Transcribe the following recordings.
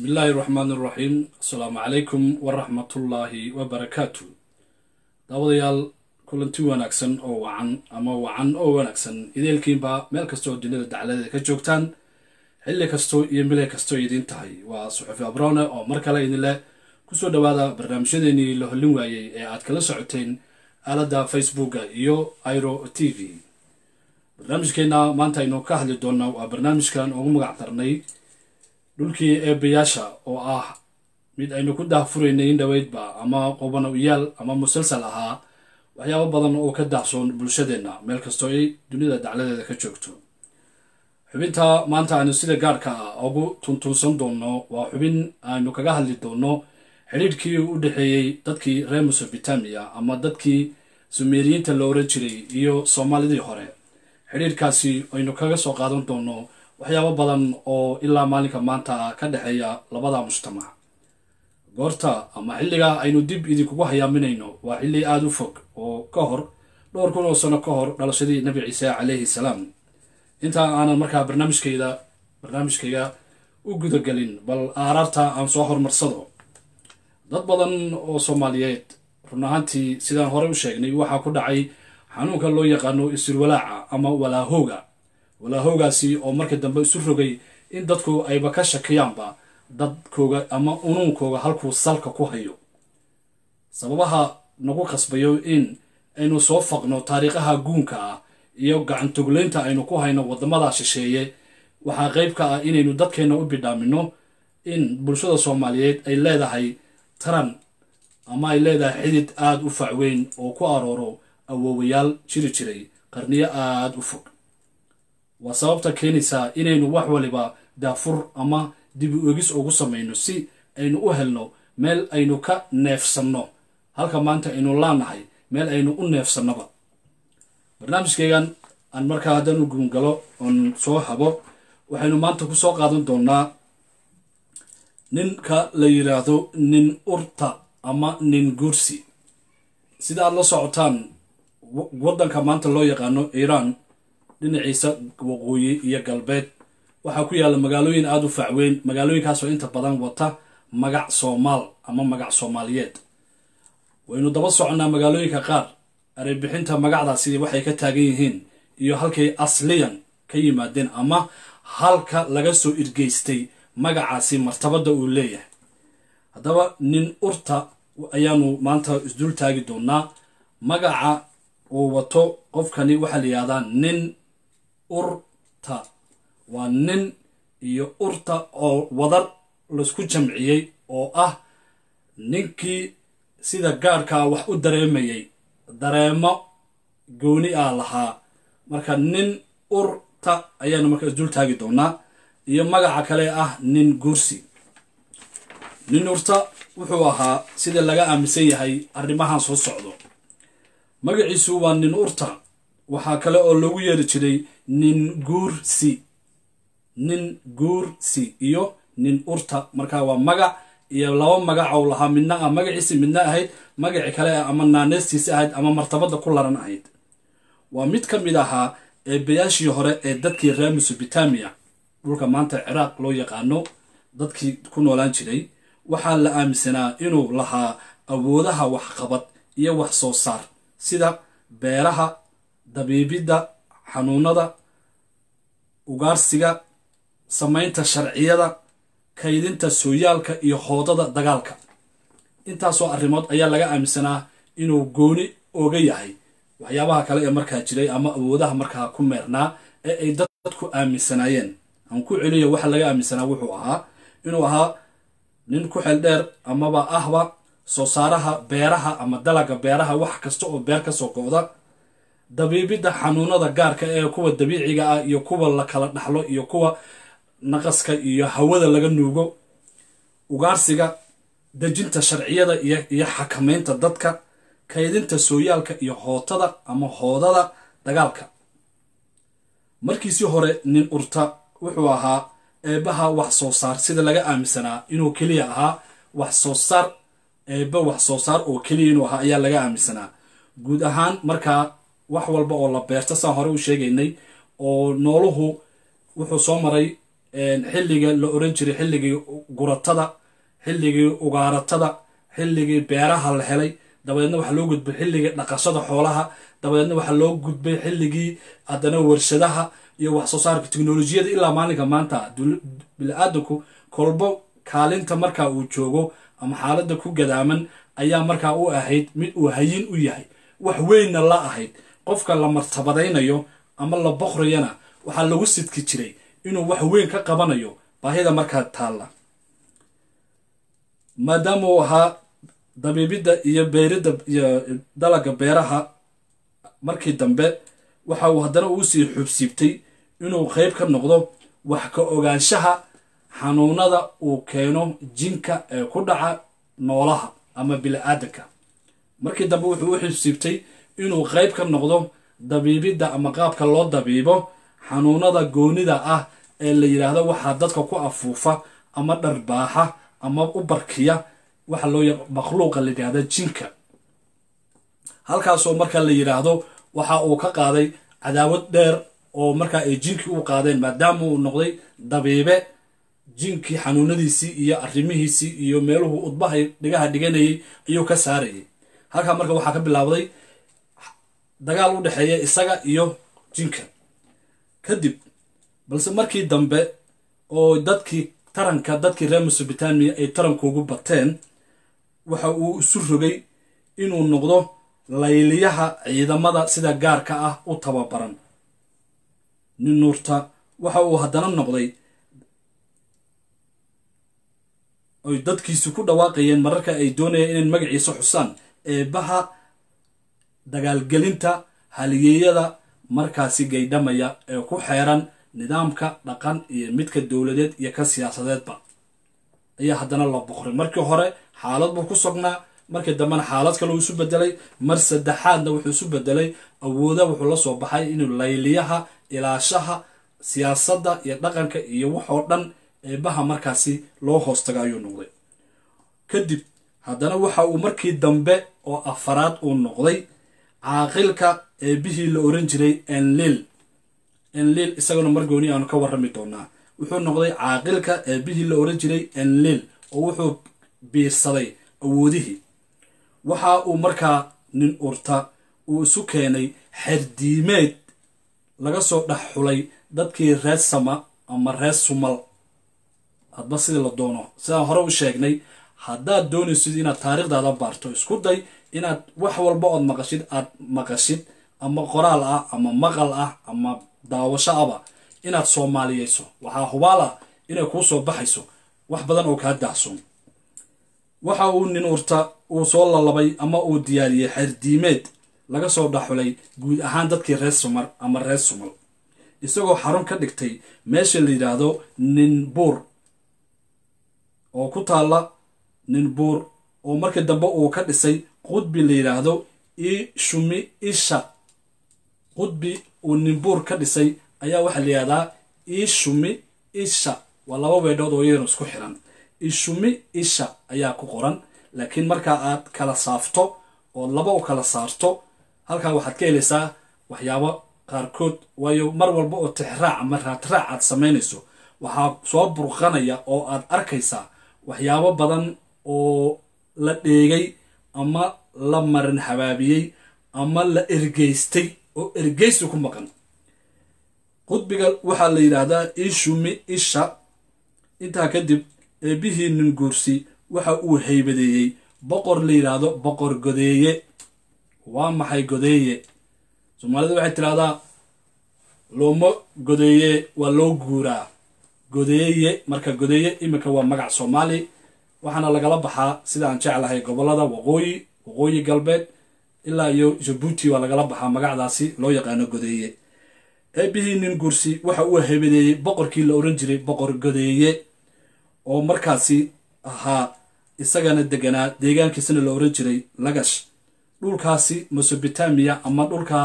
bismi illaahi raxmaan iraxiim asalaamu calaykum waraxmatullaahi wabarakaatu daawadayaal kulanti wanaagsan oo wacan ama wacan oo wanaagsan. Ideelkiinba meel kastoo dunida dacladeeda ka joogtaan xilli kastoo iyo mile kastoo idiin tahay. Waa suxufi abrone oo mar kale idinleh ku soo dhowaada barnaamijyadeenii la hollin waayey ee aad kala socoteen aaladda facebooka iyo iro t v. Barnaamijkeenna maanta aynu ka hadli doonaa waa barnaamijkan ugu magac darnay dhulkii eebayaasha oo ah mid aynu ku daahfuraynay in dhoweydba ama qubanoyaal ama musalsal ahaa waxyaabo badan oo ka daahsoon bulshadeenna. Meel kastoo ay dunida dacladeeda ka joogto. Xubinta maanta aynu sida gaarka ah ugu tuntuunsan doonno waa xubin aynu kaga hadli doonno xidhiidhkii u dhexeeyey dadkii reer mesobotamiya ama dadkii sumeeriyiinta la oran jiray iyo soomaalidii hore. Xidhiidhkaasi aynu kaga soo qaadan doonno waxyaabo badan oo ilaa maalinka maanta ka dhexeeya labada mujtamac goorta ama xilliga aynu dib idinkugu hayaaminayno waa xilli aada u fog oo ka hor dhowr kun oo sano ka hor dhalashadii nabi ciise calayhi salaam. Intaa aanan markaa barnaamijkayda barnaamijkayga u gudagelin bal aaraarta aan soo horumarsado dad badan oo soomaaliyeed run ahaantii sidaan hore u sheegnay waxaa ku dhacay xanuunka loo yaqaano isulwalaaca ama walaahooga walaahoogaasi oo markii dambe isu rogay in dadku ayba ka shakiyaanba dadkooga ama unuunkooga halkuu salka ku hayo. Sababaha nagu qasbayo in aynu soo faqno taariikhaha guunka ah iyo gacantogleynta aynu ku hayno waddamada shisheeye waxaa qayb ka ah inaynu dadkeenna u bidhaamino in bulshada soomaaliyeed ay leedahay taran ama ay leedahay xidid aada u facweyn oo ku arooro awoowayaal jiri jiray. Qarniyo aada u fog waa sababta keenaysaa inaynu wax waliba daafur ama dib u egis ugu samayno si aynu u helno meel aynu ka neefsanno. Halka maanta aynu laanahay meel aynu u neefsannoba barnaamijkaygan aan markaa haddaan u guungalo oon soo habo waxaynu maanta ku soo qaadan doonaa ninka la yidhaahdo nin urta ama nin guursi. Sida aad la socotaan waddanka maanta loo yaqaano iiraan dhinaciisa waqooyi iyo galbeed. Waxaa ku yaalla magaalooyin aada u facweyn magaalooyinkaasoo inta badan wata magac soomaal ama magac soomaaliyeed. Waynu daba soconnaa magaalooyinka qaar. Areybixinta magacdaasi waxay ka taagan yihiin iyo halkay asliyan ka yimaadeen ama halka laga soo irgeystay magacaasi martabadda uu leeyahay. Haddaba nin urta ayaanu maanta isdul taagi doonaa magaca uu wato qofkani waxaa la yihahdaa nin urta. Waa nin iyo urta oo wadar la isku jamciyey oo ah ninkii sida gaarkaa wax u dareemayay dareemo gooni ah lahaa. Marka nin urta ayaanu marka isdul taagi doonaa. Iyo magaca kale ah nin guursi. Nin urta wuxuu ahaa sida laga aaminsan yahay arrimahan soo socdo. Magaciisu waa nin urta. Waxaa kale oo loogu yeeri jiray nin guursi nin guursi iyo nin urta. Marka waa magac iyo laba magac ou lahaa. Midna ah magaciisi midna ahayd magaci kale ah ama naaneystiisi ahayd ama martabadda ku laran ahayd. Waa mid ka mid ahaa eebayaashii hore ee dadkii reer mesobotamiya dhulka maanta ciraaq loo yaqaano dadkii ku noolaan jiray. Waxaa la aaminsanaa inuu lahaa awoodaha waxqabad iyo wax soo saar sida beeraha dabiibidda xanuunada ugaarsiga samaynta sharciyada kaydinta sooyaalka iyo hoodada dagaalka. Intaasoo arrimood ayaa laga aaminsanaa inuu gooni oga yahay waxyaabaha kale ee markaa jiray ama awoodaha markaa ku meernaa ee ay dadku aaminsanaayeen. Aan ku celiyo waxa laga aaminsanaa wuxuu ahaa inuu ahaa nin ku xel dheer amaba ahba soo saaraha beeraha ama dalaga beeraha wax kasta oo beer ka soo go'da dabiibidda xanuunada gaarka ee kuwa dabiiciga ah iyo kuwa la kala dhaxlo iyo kuwa naqaska iyo hawada laga nuugo ugaarsiga dejinta sharciyada iyo xakamaynta dadka kaydinta sooyaalka iyo hootada ama hoodada dagaalka. Markiisii hore nin urta wuxuu ahaa eebbaha wax soo saar sida laga aaminsanaa inuu keliya ahaa wax soo saar eebba wax soo saar oo keliya inuu ahaa ayaa laga aaminsanaa guud ahaan markaa wax walba oo la beerta saan hore u sheegaynay oo nooluhu wuxuu soo maray xilliga la oran jiray xilligii guratada xilligii ugaaratada xilligii beeraha la helay. Dabadeedna waxaa loo gudbay xilligii dhaqashada xoolaha. Dabadeedna waxaa loo gudbay xilligii haddana warshadaha iyo wax soo saarka teknolojiyada ilaa maalinka maanta. Bili-aadanku kolbo kaalinta markaa uu joogo ama xaaladda ku gadaaman ayaa markaa u ahayd mid uu hayin u yahay. Wax weynna la ahayd qofka la martabadaynayo ama la boqrayana waxaa lagu sidki jiray inuu wax weyn ka qabanayo baahida markaa taalla. Maadaama uu ahaa dabiibidda iyo beeridda iyo dalaga beeraha markii dambe waxa uu haddana uu sii xubsiibtay inuu qeyb ka noqdo wax ka ogaanshaha xanuunada uu keeno jinka ee ku dhaca noolaha ama bili-aadanka markii dambe wuxuu u xubsiibtay inuu qeyb ka noqdo dabiibidda ama qaabka loo dabiibo xanuunada goonida ah ee la yidhaahdo waxaa dadka ku afuufa ama dharbaaxa ama u barkiya waxa loo makhluuqa la yidhahda jinka. Halkaasoo marka la yidhaahdo waxa uu ka qaaday cadaawad dheer oo markaa ay jinkii u qaadeen maadaama uu noqday dabiibe jinkii xanuunadiisii iyo arrimihiisii iyo meeluhu udbahay dhigaha dhiganayay ayuu ka saarayay. Halkaa marka waxaa ka bilaabday dagaal u dhexeeya isaga iyo jinka. Kadib balse markii dambe oo dadkii taranka dadkii reer mesobotamiya ay tarankuugu bateen waxa uu isu rogay inuu noqdo layliyaha ciidamada sida gaarka ah u tababaran. Nin nuurta waxa uu haddana noqday oy dadkiisu ku dhawaaqayeen mararka ay doonayeen inay magaciisa xusaan. Eebaha dagaalgelinta haliyeeyada markaasi gaydhamaya ee ku xeeran nidaamka dhaqan iyo midka dowladeed iyo ka siyaasadeedba. Ayaa haddana la boqray. Markii hore xaalad buu ku sognaa markii dambena xaalad kale uu isu bedelay mar saddexaadna wuxuu isu bedelay awooda wuxuu la soo baxay inuu layliyaha ilaashaha siyaasadda iyo dhaqanka iyo waxoo dhan eebaha markaasi loo hoostaga ayuu noqday. Kadib haddana waxa uu markii dambe oo afaraad uu noqday caaqilka eebihii la oran jiray enlil enlil isaguna margooni aanu ka warrami doonaa. Wuxuu noqday caaqilka eebihii la oran jiray enlil oo wuxuu biirsaday awoodihii. Waxa uu markaa nin urta uu isu keenay xerdiimeed laga soo dhex xulay dadkii reer sama ama reer sumal. Hadba sidii la doono. Sidaan hore u sheegnay haddaad doonaysid inaad taariikhdaada baarto isku day inaad wax walba ood maqashid aad maqashid ama qoraal ah ama maqal ah ama daawasho aba inaad soomaaliyeyso waxaa hubaal ah inay kuu soo baxayso wax badan oo kaa daahsoon waxa uu nin urta uu soo lalabay ama uu diyaariyey xerdiimeed laga soo dhaxulay guud ahaan dadkii reer sumar ama reer sumal. Isagoo xarun ka dhigtay meesha la yidhaahdo ninbuur oo ku taalla ninbuur oo markii dambe uu ka dhisay qudbi la yidhaahdo ishumi isha. Qudbi uu ninbuur ka dhisay ayaa waxaa la yidhahdaa ishumi isha. Waa laba weedhood oo iyadana isku xiran. Ishumi isha ayaa ku qoran laakiin markaa aad kala saafto oo laba u kala saarto halkaa waxaad ka helaysaa waxyaabo qaarkood. Waayo mar walba oo tixraac ama raadraac aad samaynayso waxaa soo burqanaya oo aad arkaysaa waxyaabo badan oo la dheegay ama la marin habaabiyey ama la ergeystay oo ergeysi ku maqan. Qudbiga waxaa la yidhaahdaa ishumi isha. Intaa kadib eebihii nin guursi waxa uu haybadeeyey boqor la yidhaahdo boqor godeeye. Waa maxay godeeye? Soomaalida waxay tidhahdaa looma godeeye waa loo guuraa. Godeeye marka godeeye iminka waa magac soomaali waxaana lagala baxaa sida aan jeclahay gobollada waqooyi waqooyi galbeed ilaa iyo jabuuti waa lagala baxaa magacdaasi loo yaqaano godeeye. Eebihii nin guursi waxa uu haybadeeyey boqorkii la oran jiray boqor godeeye oo markaasi ahaa isagana deganaa deegaankiisana la oran jiray lagash. Dhulkaasi mesobotamiya ama dhulka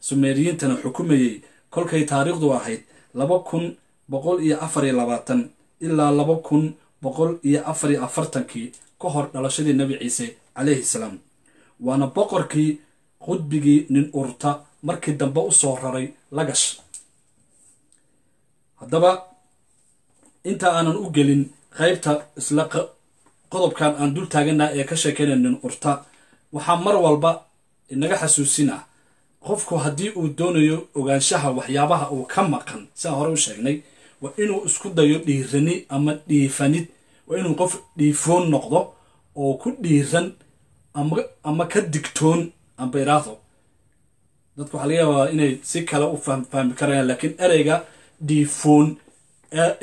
sumeeriyiintana xukumayey kolkay taariikhdu ahayd laba kun boqol iyo afar iyo labaatan ilaa laba kun boqol iyo afar iyo afartankii ka hor dhalashadii nebi ciise calayhi salaam. Waana boqorkii qudbigii nin urta markii dambe u soo raray lagash. Haddaba inta aanan u gelin qaybta isla qodobkan aan dul taagana ee ka sheekeynaynin urta waxaa mar walba inaga xasuusina qofku haddii uu doonayo ogaanshaha waxyaabaha uu ka maqan siaan hore u sheegnay waa inuu isku dayo dhiirani ama dhiifanid. Waa inuu qof dhiifoon noqdo oo ku dhiiran ama ka digtoon amba iraahdo dadku waxaa laga yaabaa inay si kale u fahmi karayaan laakiin ereyga dhiifoon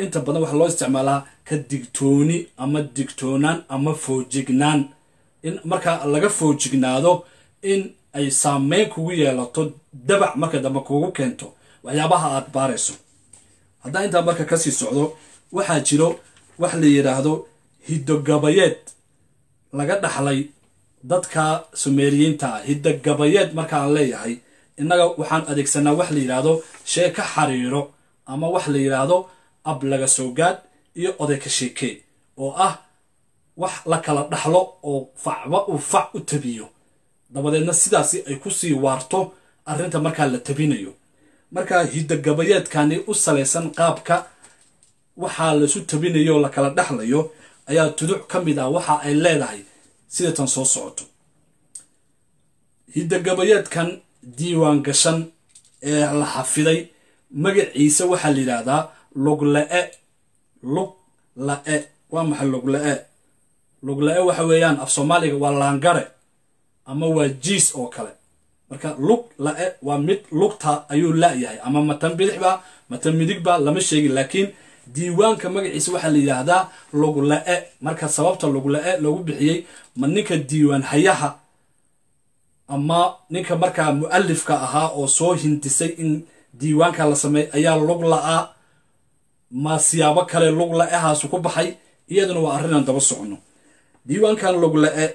inta badan waxaa loo isticmaalaa ka digtooni ama digtoonaan ama foojignaan. In markaa laga foojignaado in ay saameyn kugu yeelato dabac marka dambe kugu keento. Waxyaabaha aad baarayso haddaan intaa marka ka sii socdo waxaa jiro wax la yidhaahdo hiddogabayeed laga dhaxlay dadka sumeeriyiinta ah hiddogabayeed markaan leeyahay innaga waxaan adeegsanaa wax la yidhaahdo shee ka xariiro ama wax la yidhaahdo ab laga soo gaad iyo oday ka sheekee oo ah wax la kala dhaxlo oo facba uu fac u tabiyo. Dabadeedna sidaasi ay ku sii waarto arrinta markaa la tabinayo marka hiddogabayeedkani u salaysan qaabka waxaa laisu tabinayo oo la kala dhexlayo ayaa tuduc ka mid ah waxa ay leedahay sida tan soo socoto. Hiddogabayeedkan diiwaan gashan ee la xafiday magaciisa waxaa la yidhaahdaa lugla-e lug la-e waa maxay lugla-e lugla-e waxa weeyaan af soomaaliga waa laangare ama waa jiis oo kale marka lug la-e waa mid lugta ayuu la-yahay ama matan bidixba matan midigba lama sheegin. Laakiin diiwaanka magaciisa waxaa la yidhaahdaa lugla-e marka sababta lugla-e loogu bixiyey ma ninka diiwaan hayaha ama ninka markaa mu'alifka ahaa oo soo hindisay in diiwaanka la sameey ayaa lug la-a ma siyaabo kale lug la-ehaasu ku baxay iyaduna waa arrinaan daba socono diiwaankan lug la-e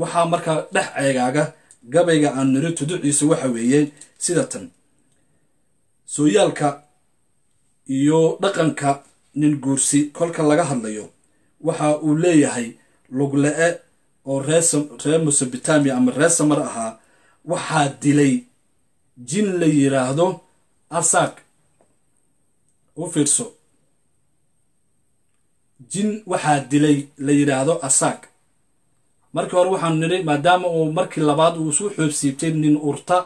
waxaa markaa dhex ceegaaga gabayga aan niri tuduciisa waxa weeye sida tan. Sooyaalka iyo dhaqanka nin guursi kolka laga hadlayo waxa uu leeyahay lugla-e oo reer mesobotamiya ama reer samar ahaa waxaa dilay jin la yidhaahdo asaag u fiirso. Jin waxaa dilay la yidhaahdo asaag markii hore waxaanu nidhi maadaama uu markii labaad uu isu xoobsiibtay nin urta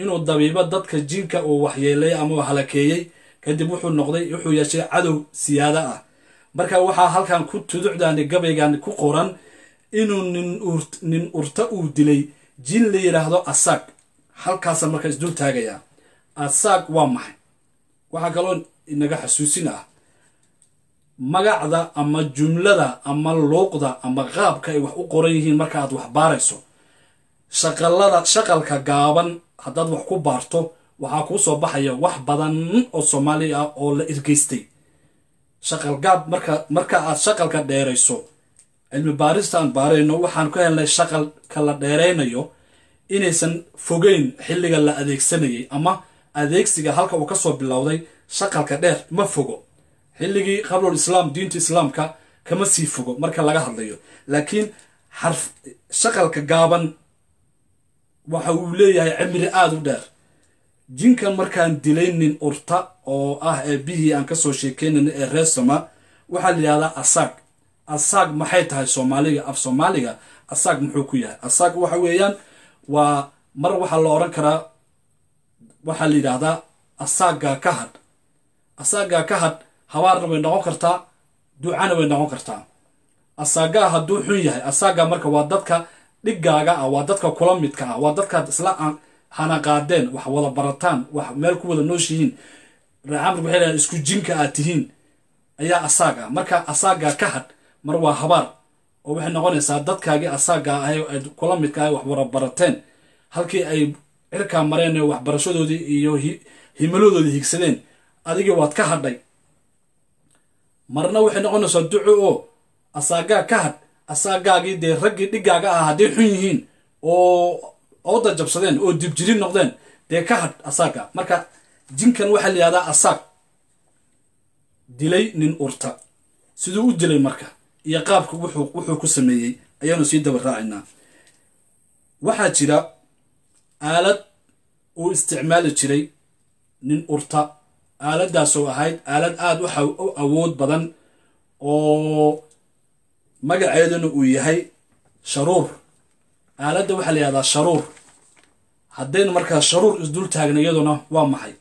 inuu dabiibo dadka jinka uu waxyeelay ama halakeeyey kadib wuxuu noqday wuxuu yeeshay cadow siyaada ah. Marka waxaa halkan ku tuducdaani gabaygan ku qoran inuu nin urta uu dilay. Jin la yidhaahdo asaag. Halkaasa marka isdul taagayaa. Asaag waa maxay? Waxaa kaloo inaga xasuusin ah magacda ama jumlada ama luuqda ama qaabka ay wax u qoran yihiin marka aad wax baarayso. Shaqalada shaqalka gaaban haddaad wax ku baarto waxaa kuu soo baxaya wax badan oo soomaali ah oo la irgeystay shaqal gaab marka marka aad shaqalka dheerayso cilmi baarista aan baarayno waxaan ka helnay shaqalka la dheeraynayo inaysan fogeyn xilliga la adeegsanayay ama adeegsiga halka uu ka soo bilowday shaqalka dheer ma fogo xilligii qablul islaam diinta islaamka kama sii fogo marka laga hadlayo. Laakiin xarf shaqalka gaaban waxa uu leeyahay cimri aada u dheer. Jinkan markaan dilaynin urta oo ah ee bihii aan ka soo sheekeynayna ee reesama waxaa la yidhahdaa asaag asaag maxay tahay soomaaliga? Af soomaaliga asaag muxuu ku yahay? Asaag waxa weeyaan waa mar waxaa la odhan karaa waxaa la yidhaahdaa asaagaa ka hadh asaagaa ka hadh habaarna way noqon kartaa ducana way noqon kartaa. Asaagaa hadduu xun yahay asaagaa marka waa dadka dhigaaga ah waa dadka kula midka ah waa dadkaad isla hanaqaadeen wax wada barataan wax meel ku wada nooshihiin. Reecamrka waxay dhahaan isku jinka aad tihiin ayaa asaag marka asaagaa ka hadh mar waa habaar. Oo waxay noqonaysaa dadkaagii asaagaa ahay aad kula midka ahay wax wada barateen. Halkii ay cirkaa mareen ee waxbarashadoodii iyo himaladoodii higsadeen adigii waad ka hadhay marna waxay noqonaysaa duco oo asaagaa ka hadh asaagaagii dee raggii dhigaaga ah hadday xun yihiin oo ooda jabsadeen oo dibjiri noqdeen dee ka hadh asaaga. Marka jinkan waxaa la yihahdaa asaag. Dilay nin urta. Siduu u dilay marka iyo qaabka wuxuu ku sameeyey. Ayaanu sii daba raacaynaa. Waxaa jira aalad uu isticmaali jiray nin urta aaladaasoo ahayd aalad aada u awood badan oo magaceeduna uu yahay sharuur. Aaladda waxaa la yihahdaa sharuur. Haddaynu markaa sharuur isdul taagna iyaduna waa maxay?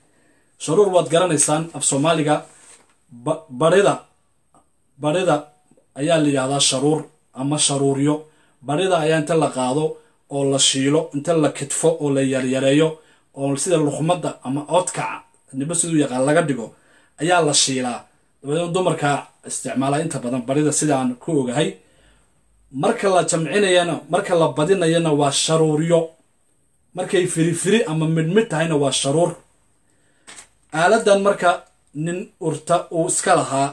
Sharuur waad garanaysaan af soomaaliga barida barida ayaa la yihahdaa sharuur ama sharuuryo. Barida ayaa inta la qaado oo la shiilo inta la kidfo oo la yaryareeyo oo sida luqmadda ama oodkaca niba siduu yaqaan laga dhigo ayaa la shiilaa. Dabadeedna dumarka isticmaala inta badan barida sidaan ku ogahay. Marka la jamcinayana marka la badinayana waa sharuuryo. Markay firifiri ama midhmid tahayna waa sharuur. Aaladan marka nin urta uu iska lahaa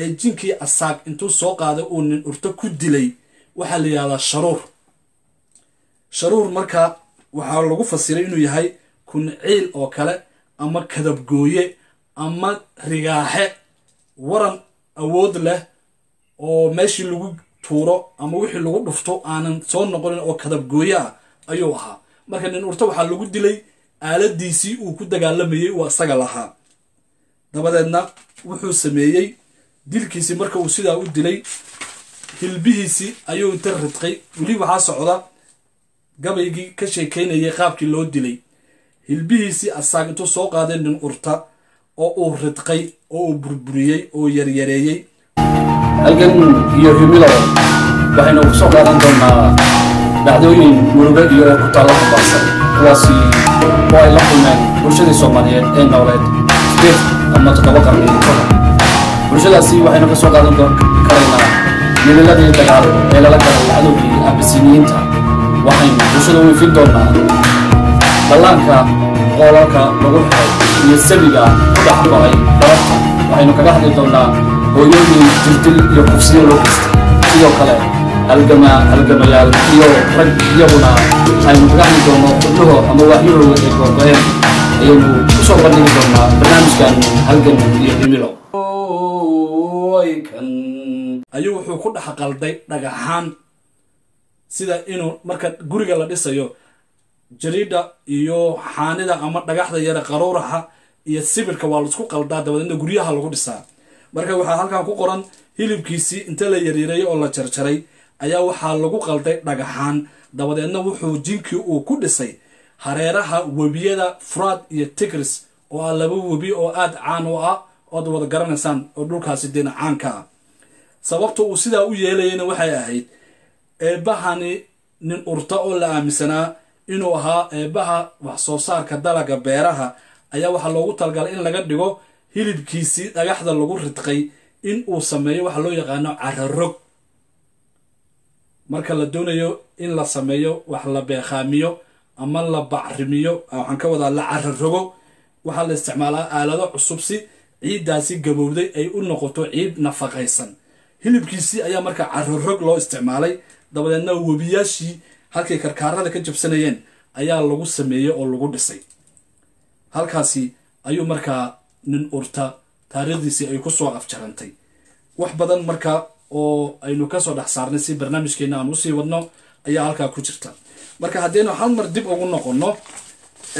ee jinkii asaag intuu soo qaaday uu nin urta ku dilay waxaa la yihahdaa sharuur. Sharuur marka waxaa lagu fasiray inuu yahay kunciil oo kale ama kadabgooye ama rigaaxe waran awood leh oo meeshii lagu tuuro ama wixii lagu dhufto aanan soo noqonin oo kadabgooye ah ayuu ahaa. Marka nin urta waxaa lagu dilay aaladiisii uu ku dagaalamayey uu isaga lahaa. Dabadeedna wuxuu sameeyey dilkiisii marka uu sidaa u dilay hilbihiisii ayuu inta ridqay weli waxaa socda gabaygii ka sheekaynayay qaabkii loo dilay hilbihiisii asaag intuu soo qaaday nin urta oo uu ridqay oo uu burburiyey oo yaryareeyey. Halgan iyo himilo waxaynu ku soo qaadan doonaa dhacdooyin murugo iyo ku taalla xambaarsan. Kuwaasi oo ay la kulmeen bulshadii soomaaliyeed ee nooleed sideed ama toddoba qarni ka hor bulshadaasi waxaynu ka soo qaadan karaynaa mililadii dagaal ee lala galay cadowgii abisiniyiinta waxaynu bulshada u ifin doonaa dhallaanka qoolalka lagu xiray iyo sabiga ku dhex waxaynu kaga hadli doonaa hooyooyin jirdil iyo kufsiyo loo geystay sidoo kale halgama halgamayaal iyo rag iyaguna aynu kaga hadli doono xubnuho ama waaxyahooda ee googo-een ayaynu ku soo bandhigi doonaa barnaamijkan halgan iyo himilo ayuu wuxuu ku dhex qalday dhagaxaan sida inuu marka guriga la dhisayo jariidha iyo xaanida ama dhagaxda yare qaruuraxa iyo sibirka waa la isku qaldaa dabadeedna guryaha lagu dhisaa. Marka waxaa halkan ku qoran hilibkiisii inta la yaryareeyay oo la jarjaray ayaa waxaa lagu qalday dhagaxaan. Dabadeedna wuxuu jinkii uu ku dhisay hareeraha webiyada furaad iyo tigris oo ah laba webi oo aada caan u ah ood wada garanaysaan oo dhulkaasi dina caanka ah. Sababta uu sidaa u yeelayana waxay ahayd eebbahani nin urta oo la aaminsanaa inuu ahaa eebbaha wax soo saarka dalaga beeraha ayaa waxaa loogu talagalay in laga dhigo hilibkiisii dhagaxda lagu ridqay in uu sameeyo waxa loo yaqaano cararog marka la doonayo in la sameeyo wax la beekhaamiyo ama la bacrimiyo waxaan ka wadaa la cararogo waxaa la isticmaalaa aalado cusub si ciiddaasi gabowday ay u noqoto ciid nafaqaysan. Hilibkiisii ayaa marka cararog loo isticmaalay dabadeedna webiyaashii halkay karkaarada ka jabsanayeen ayaa lagu sameeyey oo lagu dhisay. Halkaasi ayuu markaa nin urta taariikhdiisii ay ku soo afjarantay. Wax badan marka oo aynu ka soo dhex saarnay si barnaamijkeena aan u sii wadno ayaa halkaa ku jirta. Marka haddaynu hal mar dib ugu noqonno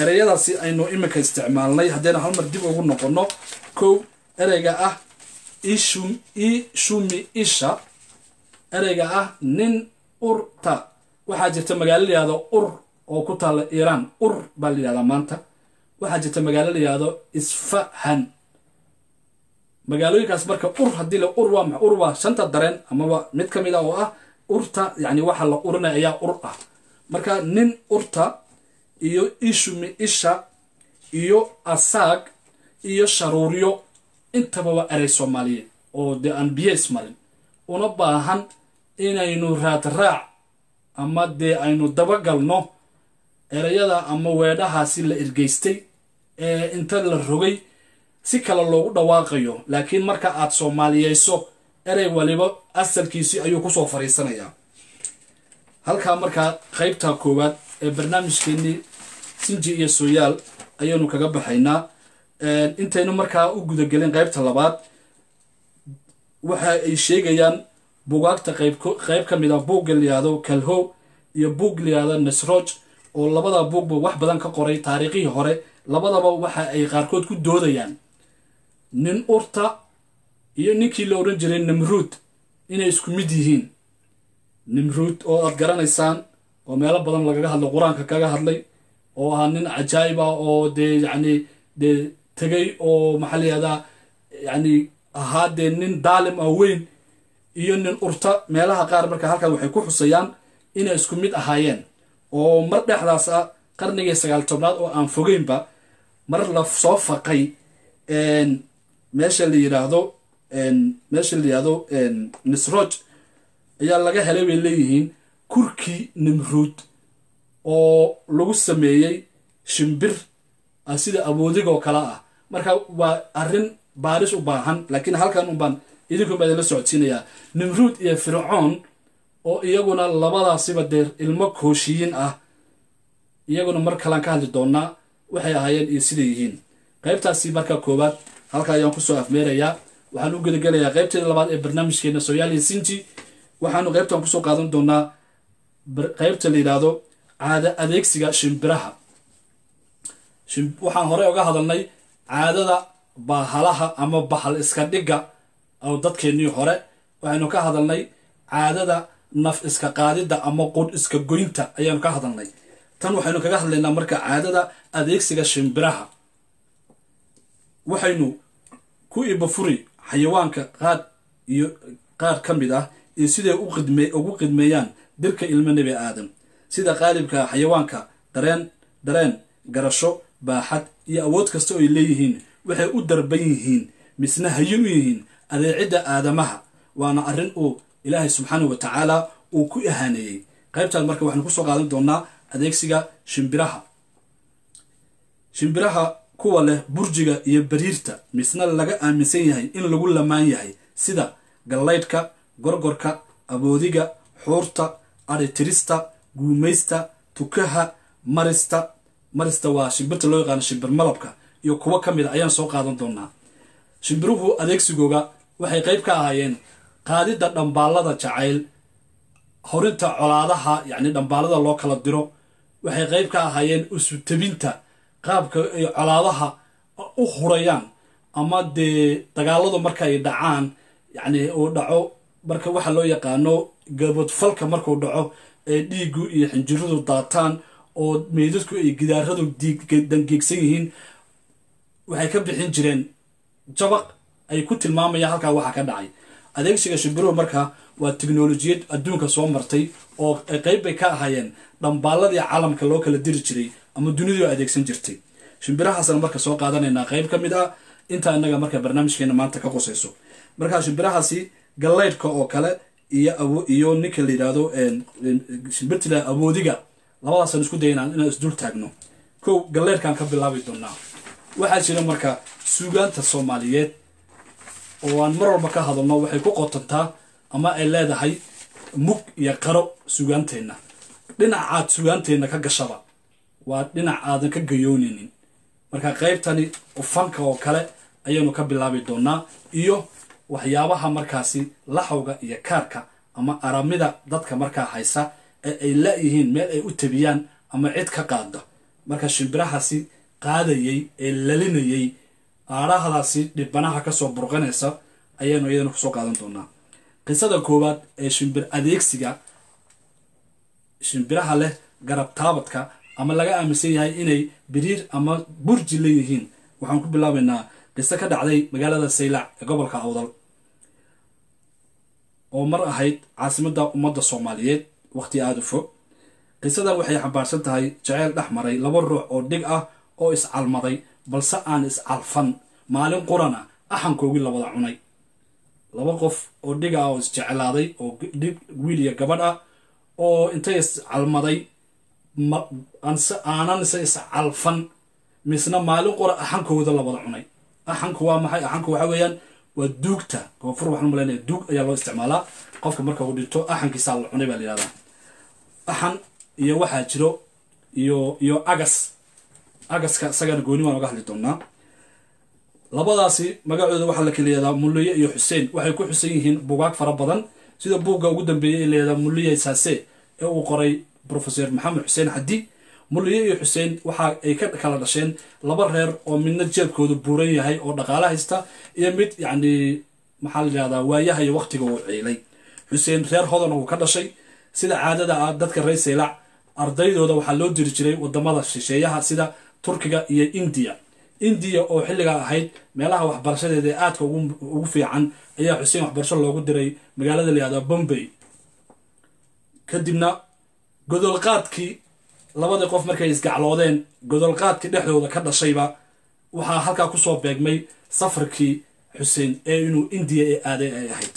ereyadaasi aynu iminka isticmaalnay haddaynu hal mar dib ugu noqonno kow ereyga ah ishumi isha ereyga ah nin urta waxaa jirta magaalo layihahdo ur oo ku taalla iiraan. Ur baa layihahdaa maanta. Waxaa jirta magaalo layihahdo isfahan. Magaalooyinkaas marka ur haddii la ur waa ur waa shanta dareen amaba mid ka mid ah oo ah urta yacni waxa la urinaya ayaa ur ah. Marka nin urta iyo ishumi isha iyo asaag iyo sharuuryo intaba waa erey soomaaliyeed oo dee aan biyo ismarin una baahan inaynu raadraac ama dee aynu dabagalno ereyada ama weedhahaasi la ergeystay ee inta la rogay si kale loogu dhawaaqayo. Laakiin marka aad soomaaliyeyso erey waliba asalkiisii ayuu ku soo fariisanayaa. Halkaa markaa qaybta koowaad ee barnaamijkeenii sinji iyo sooyaal ayaanu kaga baxaynaa. Intaynu markaa u gudagelin qaybta labaad waxa ay sheegayaan bugaagta qayb ka mid a buugga layihahdo kalhow iyo buug layihahdo nasroj oo labada buugba wax badan ka qoray taariikhihii hore labadaba waxa ay qaarkood ku doodayaan. Nin urta iyo ninkii la odhan jiray namruud inay isku mid yihiin. Nimruud oo aad garanaysaan oo meelo badan lagaga hadlay qur'aanka kaga hadlay oo ahaa nin cajaayib ah oo dee yacni dee tegay oo maxaa la yihahdaa yacni ahaa dee nin daalim ah weyn iyo nin urta meelaha qaar marka halkan waxay ku xusayaan inay isku mid ahaayeen oo mar dhexdaas ah qarnigii sagaal tobnaad oo aan fogeynba mar la soo faqay meesha la yidhaahdo meesha la yidhaahdo nisroj ayaa laga helay bay leeyihiin kurkii nimruud oo lagu sameeyey shimbir sida aboodigoo kale ah. Marka waa arrin baaris u baahan laakiin halkan unbaan idinku baa idinla socodsiinayaa nimruud iyo fircoon oo iyaguna labadaasiba deer ilmo kooshiyiin ah iyaguna mar kalaan ka hadli doonaa waxay ahaayeen iyo siday yihiin. Qaybtaasi marka koowaad halka ayaan ku soo afmeerayaa waxaan u gedagelayaa qaybteeda labaad ee barnaamijkeena soyaaliya sinji. Waxaanu qaybtan ku soo qaadan doonaa qaybta la yidhaahdo caada adeegsiga shimbiraha. Waxaan hore oga hadalnay caadada bahalaha ama bahal iska dhigga oo dadkeennii hore waxaynu ka hadalnay caadada naf iska qaadidda ama qudh iska goynta ayaanu ka hadalnay. Tan waxaynu kaga hadlaynaa marka caadada adeegsiga shimbiraha. Waxaynu ku ibafuri xayawaanka qaar iyo qaar ka mid ah iyo siday ugu qidmeeyaan dirka ilmo nebi aadam. Sida qaalibka xayawaanka dareen dareen garasho baaxad iyo awood kasta oo ay leeyihiin waxay u darban yihiin misna hayin u yihiin adeecidda aadamaha waana arrin uu ilaahay subxaanahu wa tacaala uu ku ahaaneeyey. Qaybtaan marka waxaanu ku soo qaadan doonaa adeegsiga shimbiraha. Shimbiraha kuwa leh burjiga iyo bariirta misna laga aaminsan yahay in lagu lamaan yahay sida gallaydhka gorgorka aboodiga xuurta aritirista guumaysta tukaha marista. Marista waa shimbirta loo yaqaano shimbir malabka iyo kuwo ka mid a ayaan soo qaadan doonaa shimbiruhu adeegsigooga waxay qayb ka ahaayeen qaadidda dhambaalada jacayl horinta colaadaha yacni dhambaalada loo kala diro. Waxay qayb ka ahaayeen usutabinta qaabka ay colaadaha u hurayaan ama dee dagaaladu marka ay dhacaan yacni uu dhaco marka waxa loo yaqaano gabadfalka markuu dhaco ee dhiigu iyo xinjiradu daataan oo meydadku ay gidaaradu dangeegsan yihiin waxay ka bixin jireen jabaq ay ku tilmaamayaan halkaa waxa ka dhacay. Adeegsiga shimbiruhu marka waa tiknolojiyad adduunka soo martay oo qayb bay ka ahaayeen dhambaaladii caalamka loo kala diri jiray ama dunidu adeegsan jirtay. Shimbirahaasna marka soo qaadanaynaa qayb ka mid ah intaa inaga marka barnaamijkeena maanta ka qusayso. Marka shimbirahaasi gallaydhka oo kale iyo iyo ninka la yidhaahdo shimbirtila awoodiga labadaasaan isku daynaa inaan isdul taagno. Kow galleydhkaan ka bilaabi doonaa. Waxaa jira marka suugaanta soomaaliyeed oo aan mar walba ka hadalno waxay ku qotantaa ama ay leedahay mug iyo qaro sugaanteenna dhinacaad sugaanteenna ka gashaba. Waa dhinac aadan ka gayoonaynin marka qaybtani fanka oo kale ayaanu ka bilaabi doonaa iyo waxyaabaha markaasi laxawga iyo kaarka ama aramida dadka markaa haysa ee ay la-yihiin meel ay u tabiyaan ama cid ka qaada marka shimbirahaasi qaadayey ee lalinayey aadhahdaasi dhibanaha ka soo burqanaysa ayaanu iyadana ku soo qaadan doonaa qisada koowaad ee shimbir adeegsiga shimbiraha leh garab taabadka ama laga aaminsan yahay inay biriir ama burji leeyihiin waxaan ku bilaabaynaa qiso ka dhacday magaalada saylac ee gobolka awdal oo mar ahayd caasimadda ummadda soomaaliyeed waqti aada u fog. Qisadan waxay xambaarsan tahay jaceyl dhex maray laba ruux oo dhig ah oo iscalmaday balse aan iscalfan maalin qurana axankoogii labada cunay. Laba qof oo dhig ah oo isjeclaaday oo dhig wiil iyo gabadh ah oo intay iscalmaday aanan se iscalfan misna maalin qura axankooda labada cunay. Axanku waa maxay? Axanku waxa weeyaan waa duugta. Koonfur waxaan malaynaya duug ayaa loo isticmaalaa qofka marka uu dhinto axankiisaa la cunay baa la yihahdaa axan iyo waxaa jiro iyo iyo agas agaska isagana gooni waan oga hadli doonaa. Labadaasi magacooda waxaa la kala yihahdaa mulliye iyo xuseen waxay ku xusan yihiin bugaag fara badan. Sida buugga ugu dambeeyay ee la yihahdaa mulliye saase ee uu qoray professor maxamed xuseen xadi mulliye iyo xuseen waxa ay ka kala dhasheen laba reer oo midna jeebkooda buuran yahay oo dhaqaale haysta iyo mid yacni maxaa la yihahdaa waayaha iyo waqtiga uu ciilay xuseen reer hodan uu ka dhashay. Sida caadada ah dadka reer saylac ardaydooda waxaa loo diri jiray waddamada shisheeyaha sida turkiga iyo indiya indiya oo xilligaa ahayd meelaha waxbarashadeeda ee aadka ugu fiican ayaa xuseen waxbarasho loogu diray magaalada layihahda bombay. Kadibna godolqaadkii labadii qof markay isgacloodeen godolqaadkii dhexdooda ka dhashayba waxaa halkaa ku soo beegmay safarkii xuseen ee inuu indiya ee aaday ay ahayd.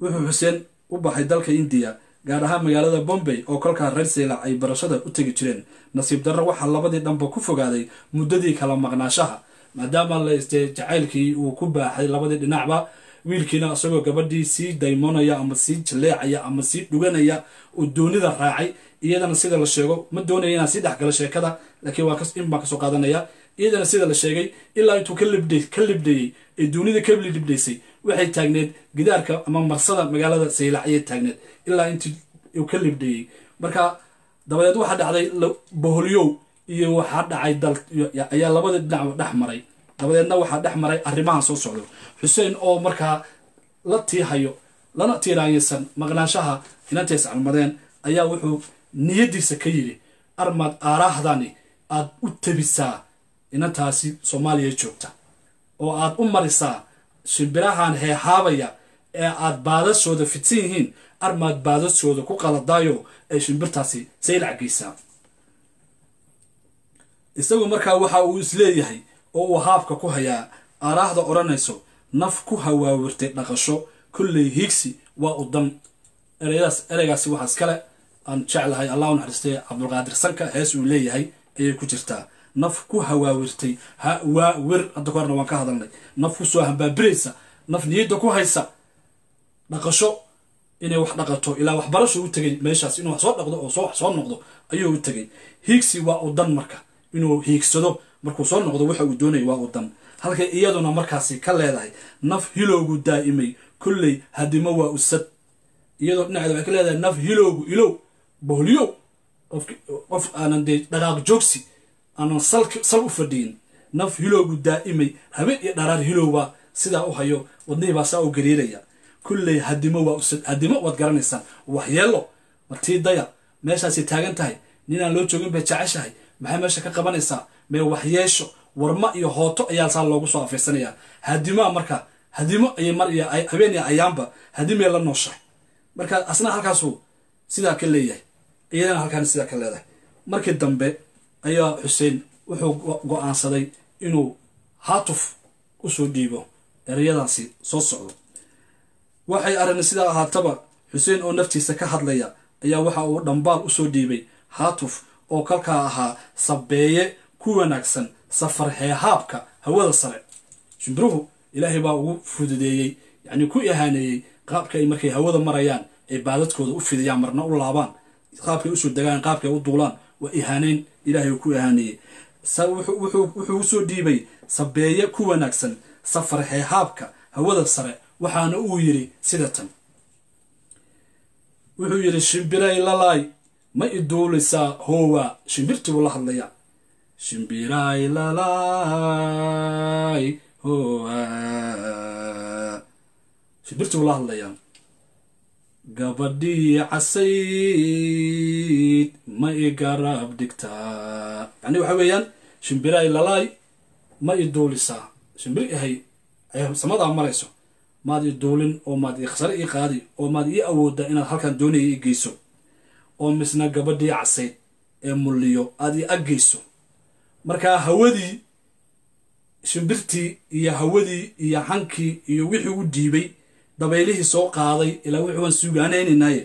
Wuxuu xuseen u baxay dalka indiya gaar ahaan magaalada bombay oo kolkaa reer ay barashada u tegi jireen. Nasiib darro waxaa labadii dhanba ku fogaaday muddadii kala maqnaashaha maadaama la jacaylkii uu ku baaxay labadii dhinacba wiilkiina isagoo gabadhii sii daymoonaya ama sii jaleecaya ama sii dhuganaya oo doonida raacay iyadana sida la sheego ma doonaya inaan sii dhexgalo sheekada laakiin waa in baan ka soo qaadanaya iyadana sida la sheegay ilaa intuu ka libdhayey ee doonida ka libdhaysay waxay taagneed gidaarka ama marsada magaalada saylac ayay taagneed ilaa intii ka libdhayey marka dabadeed waxaa dhacday boholyow iyo waxaa dhacay dal ayaa labadii dhinac dhex maray. Dabadeedna waxaa dhex maray arrimahan soo socdo. Xuseen oo markaa la tiihayo lana tiiraanyasan maqnaanshaha inantays calmadeen ayaa wuxuu niyadiisa ka yidhi armaad aaraahdani aad u tabisaa inantaasi soomaaliya joogta oo aad u marisaa shimbirahan heehaabaya ee aad baadashooda fidsan yihiin armaad baadashooda ku qaladaayo ay shimbirtaasi saylac geysaa isagu markaa waxa uu is leeyahay oo uu haabka ku hayaa aaraahda odhanayso naf ku hawaawirtay dhaqasho kolley hiigsi waa u dan ereyadaas ereygaasi waxaa iskale aan jeclahay allah u naxariistay cabdulqaadir sanka hees uu leeyahay ayay ku jirtaa naf ku hawaawirtay. Hawaawir hadda ka horna waan ka hadalnay. Naf ku soo hambaabiraysa naf niyadda ku haysa. Dhaqasho inay wax dhaqato ilaa waxbarasho u tegay meeshaas inuu wax soo dhaqdo oo wax soo noqdo ayuu u tegay. Hiigsi waa u dan marka inuu hiigsado markuu soo noqdo waxa uu doonaya waa u dan. Halkay iyaduna markaasi ka leedahay naf hilowgu daa'imay kolley hadimo waa usad iyadoo dhinaceeda waxay ka leedahay naf hilowgu ilow boholyow qof aanan dee dhaqaaq joogsi aanan sal u fadhiyin naf hilowgu daa'imay habeen iyo dharaar hilowbaa sidaa u hayo wadnihii baa saa u gariiraya. Kulley hadimo waad garanaysaan. Waxyeelo martii daya. Meeshaasay taagan tahay. Ninaan loo joogin bay jeceshahay. Maxay meesha ka qabanaysaa? Mee waxyeesho warma iyo hooto ayaa saa loogu soo afiirsanayaa hadimaa marka hadimo ayay mar iyo habeen iyo ayaanba hadimay la nooshahay. Marka asna halkaasuu sidaa ka leeyahay. Iyadana halkaan sidaa ka leedahay. Markii dambe ayaa xuseen wuxuu go'aansaday inuu haatuf u soo dhiibo ereyadaasi soo socdo. Waxay arrin sidaa ahaataba xuseen oo naftiisa ka hadlaya ayaa waxa uu dhambaal u soo dhiibay haatuf oo kalkaa ahaa sabeeye ku wanaagsan safar heehaabka hawada sare. Shimbiruhu ilaahay baa ugu fududeeyey yacni ku ihaaneeyey qaabka ay markay hawada marayaan ay baadadkooda u fidiyaan marna u laabaan qaabkay u soo degaan qaabkay u duulaan waa ihaaneyn ilaahay ku ihaaneeyey wuxuu u soo dhiibay sabeeye ku wanaagsan safar heehaabka hawada sare waxaana uu yidhi sida tan. Wuxuu yidhi shimbiray lalaay ma iduulaysaa hoowa. Shimbirtii buu la hadlayaa. Shimbiray lalaay hoowa. Shimbirtii buu la hadlayaa gabadhii casayd ma i garab dhigtaa yacni waxa weeyaan shimbiray lalaay ma i duulisaa shimbir ahay samadaa marayso. Maad i duulin oo maad i khasare ii qaadi oo maad ii awoodda inaad halkan doonaya ii geyso. Oo misna gabadhii casayd ee mulliyo aad ii aggeyso markaa hawadii shimbirtii iyo hawadii iyo hankii iyo wixii u dhiibay dabaylihii soo qaaday ilaa wixii waan suugaanaynaynaye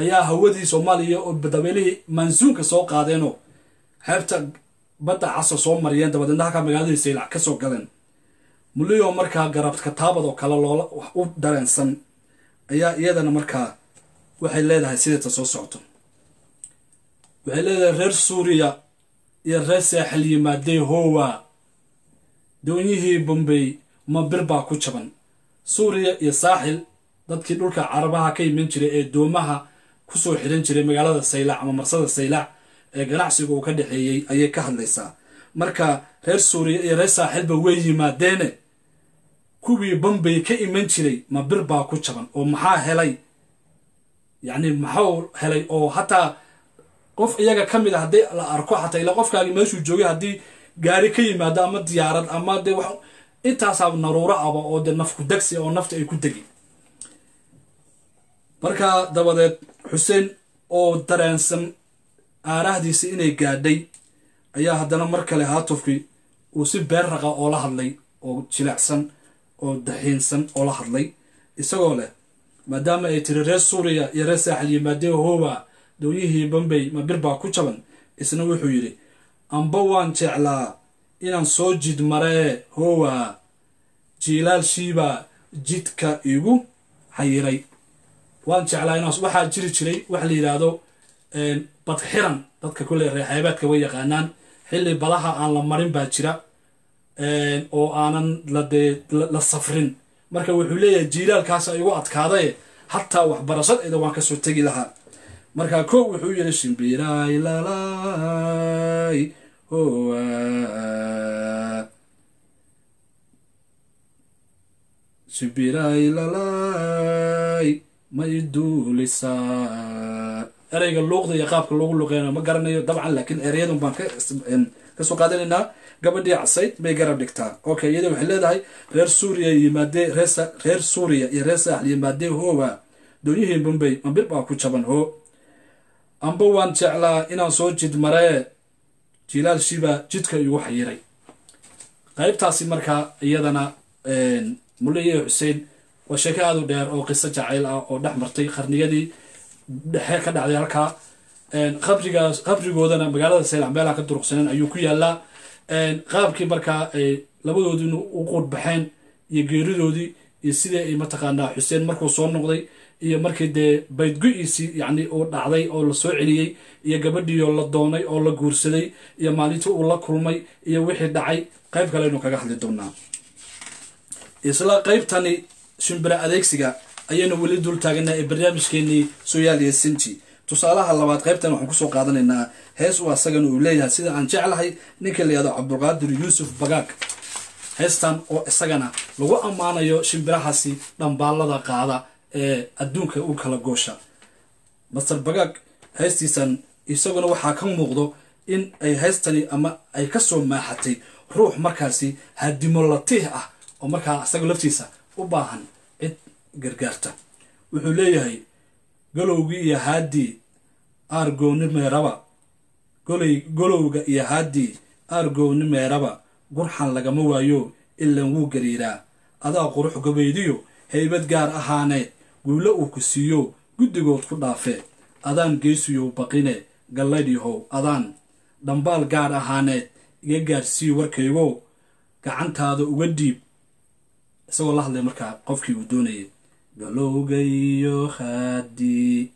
ayaa hawadii soomaaliya oo dabaylihii mansuunka soo qaadeenoo xeebta badda caso soo mariyeen dabadeedna halkaa magaaladii saylac ka soo galeen. Mulliyo markaa garab kataabad oo kale loola u dareensan. Ayaa iyadana markaa waxay leedahay sideeta soo socto waxay leedahay reer suuriya iyo reer saaxil yimaadey hoowa. Doonyihii bombay ma bir baa ku jaban suuriya iyo saaxil dadkii dhulka carabaha ka iman jiray ee doomaha ku soo xidhan jiray magaalada saylac ama marsada saylac ee ganacsiga uu ka dhexeeyey ayay ka hadlaysaa. Marka reer suuriya iyo reer saaxilba way yimaadeene kuwii bombay ka iman jiray ma bir baa ku jaban oo maxaa helay? Yacni maxau helay oo hataa qof iyaga ka mid a haddii la arko xataa ila qofkaagi meeshuu joogay haddii gaari ka yimaado ama diyaarad ama dee wax intaasaa naruuro aba oo dee nafku degsi oo nafta ay ku degi. Markaa dabadeed xuseen oo dareensan aarahdiisa inay gaadhay ayaa haddana mar kale haatufkii uu si beer raqa oo la hadlay oo jilecsan oo daxiinsan oo la hadlay. Isagoo leh maadaama ay tiri reer suuriya iyo reer saaxil yimaadee howa dooyihii bombay ma bir baa ku jaban? Isna wuxuu yidhi amba waan jeclaa inaan soo jid maree howa jiilaal shiiba jidka igu xayiray. Waan jeclaa inaas waxaa jiri jiray wax la yidhaahdo badxiran dadka kulle reexeebeedka way yaqaanaan xilli badaha aan la marin baa jira oo aanan ladee la safrin. Marka wuxuu leeyahay jiilaalkaas igu adkaadaye hataa waxbarashadeeda waan ka soo tegi lahaa. Marka ko wuxuu yidhi shimbiraay lalaay hoa shimbiraay lalaay ma iduulisaa ereyga luuqda iyo qaabka loogu luqeynayo ma garanayo dabcan laakiin ereyadun baan ka soo qaadanaynaa gabadhii casayd bay garab dhigtaa okay iyada waxay leedahay reer suuriya yimaadee reer suuriya iyo reer saaxil yimaadee howa doonyihii bombay mabir baa ku jaban ho amba waan jeclaa inaan soo jid maree jilaal shiba jidka igu xayiray. Qaybtaasi markaa iyadana muliye xuseen waa sheeko aad u dheer oo qiso jacayl ah oo dhex martay qarniyadii dhexe ka dhacday halkaa qabrigaas qabrigoodana magaalada saylac meelaha ka duruqsaneen ayuu ku yaalaa qaabkii markaa ay labadoodina u quudbaxeen iyo geeridoodii iyo sidii ay mataqaanaa xuseen markuu soo noqday iyo markii dee baydgu-iisii yacni uu dhacday oo la soo celiyey iyo gabadhiioo la doonay oo la guursaday iyo maalintii uu la kulmay iyo wixii dhacay qayb kale aynu kaga hadli doonaa. Isla qaybtani shimbira adeegsiga ayaynu weli dul taaganaa ee barnaamijkeenii soyaal iyo sinji tusaalaha labaad qaybtan waxaan ku soo qaadanaynaa hees uu asagana uu leeyahay sida aan jeclahay ninka la cabdulqaadir yuusuf bagaag. Heestan oo isagana lagu ammaanayo shimbirahaasi dhambaallada qaada ee adduunka u kala goosha. Master bagaag heestiisan isaguna waxaa ka muuqdo in ay heystani ama ay ka soo maaxatay ruux markaasi hadimo latiih ah oo markaa isaga laftiisa u baahan cid gargaarta. Wuxuu leeyahay golowgii iyo haaddii aargooni meeraba golowga iyo haaddii aargooni meeraba gurxan lagama waayo ilan wuu gariiraa. Adaa qurux gabaydiyo haybad gaar ahaaneed guulo uu ku siiyo guddigood ku dhaafee adaan geysiyow baqine gallaydyahow adaan dhambaal gaar ahaaneed iga gaarsii warkaygow gacantaada uga dhiib isagoo la hadlay markaa qofkii uu doonayay. Galowga iyo haadii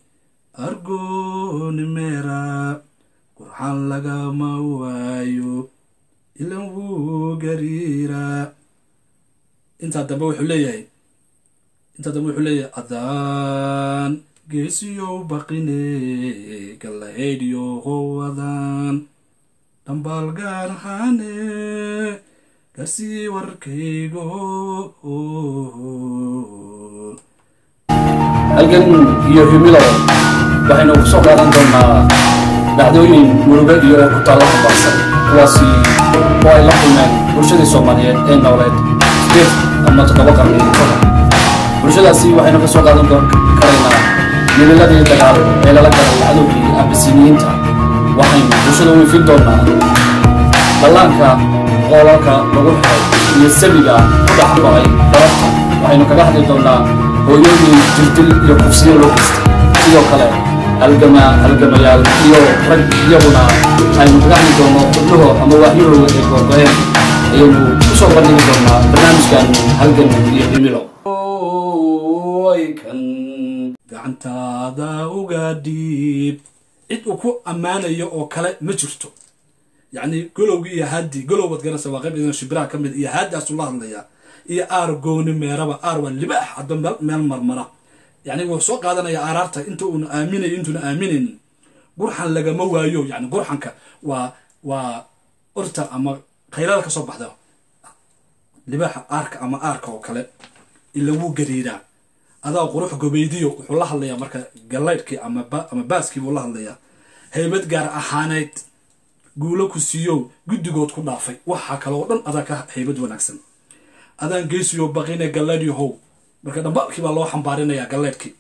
argooni meera gurxan lagama waayo ilan wuu gariiraa intaa dambe wuxuu leeyahay intaa dambe wuxuu leeyahay adaan geesiyow baqine gallaheydyo howadaan dhambaal ka sii warkaygo. Halgan iyo himilo waxaynu ku soo qaadan doonaa dhacdooyin murugo iyo ku taalla xambaarsan kuwaasi oo ay la kulmeen bulshadii soomaaliyeed ee nooleed sideed ama toddoba qarni ka bulshadaasi waxaynu ka soo qaadan karaynaa mililadii dagaal ee lala galay cadowgii abisiniyiinta waxaynu bulshada u doonaa dhallaanka qoolalka lagu xiray iyo sabiga ku dhex darabta waxaynu kaga hadli doonaa hooyooyin jirdil iyo kufsiyo loo geystay sidoo kale halgama halgamayaal iyo rag iyaguna aynu kaga hadli doono xubnuho ama waahyahooda ay googo'een ayaynu ku soo bandhigi doonaa barnaamijkan halgan iyo himilo kan gacantaada uga dhiib. Cid uu ku ammaanayo oo kale ma jirto. Yacni golowgii iyo haadii golow baad garanaysa waa qayb idan shimbiraha ka mid iyo haadaasuu la hadlayaa. Iyo aar gooni meeraba aar waa libaax hadba meel marmara. Yacni wuxuu soo qaadanaya aaraarta inta uuna aaminayo intuuna aaminaynin gurxan lagama waayo yani gurxanka waa waa orta ama khayrada ka soo baxda. Libaaxa aarka ama aarka oo kale ila wuu gariiraa adaa qurux gobeydiyo wuxuu la hadlayaa marka gallaydhkii ama baaskii buu la hadlayaa. Haybad gaar ahaaneyd guulo ku siiyo guddigood ku dhaafay. Waxaa kale oo dhan adaa ka haybad wanaagsan. Adaan geysiyo baqine gallaydhyo how. Marka dhambaalkii baa loo xambaarinayaa gallaydhkii